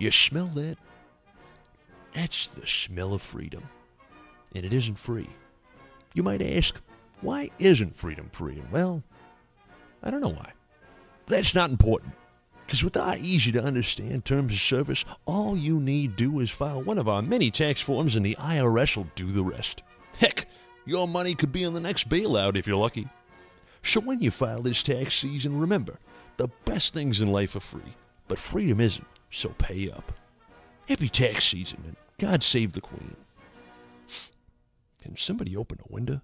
You smell that? That's the smell of freedom. And it isn't free. You might ask, why isn't freedom free? Well, I don't know why. That's not important. Because with our easy to understand terms of service, all you need do is file one of our many tax forms and the IRS will do the rest. Heck, your money could be in the next bailout if you're lucky. So when you file this tax season, remember, the best things in life are free, but freedom isn't, so pay up. Happy tax season and God save the Queen. Can somebody open a window?